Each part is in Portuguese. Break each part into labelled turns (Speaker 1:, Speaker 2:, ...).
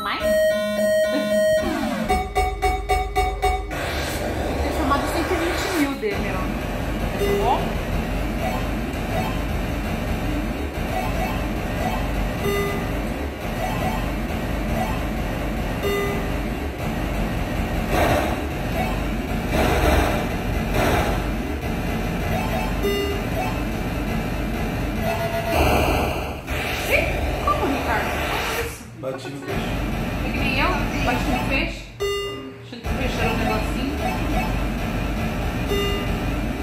Speaker 1: mais? Tem chamado 120 mil dele, ó. Tá bom?
Speaker 2: Bati no peixe.
Speaker 1: Nem eu, bati no peixe. Que o peixe era um negocinho.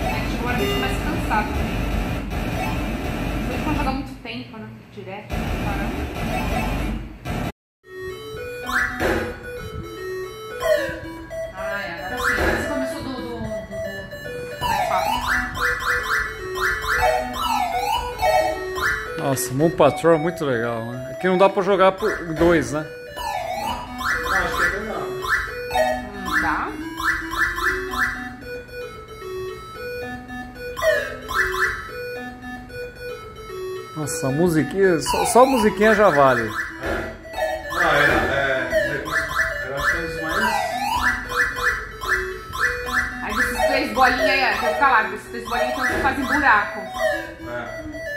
Speaker 1: Que chegou a hora que a gente mais cansado também. Depois quando jogar muito tempo, né? Direto, parando.
Speaker 3: Nossa, Moon Patrol é muito legal, né? Aqui não dá pra jogar por dois, né?
Speaker 2: Acho que é.
Speaker 1: Hum, Dá?
Speaker 3: Nossa, a musiquinha, só, só a musiquinha já vale.
Speaker 2: Ah, é, é, eu acho que é os mais.
Speaker 1: Aí desses três bolinhas aí, ó, quer ficar lá, desses três bolinhas então você faz um buraco.
Speaker 2: É.